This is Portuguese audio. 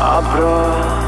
Abra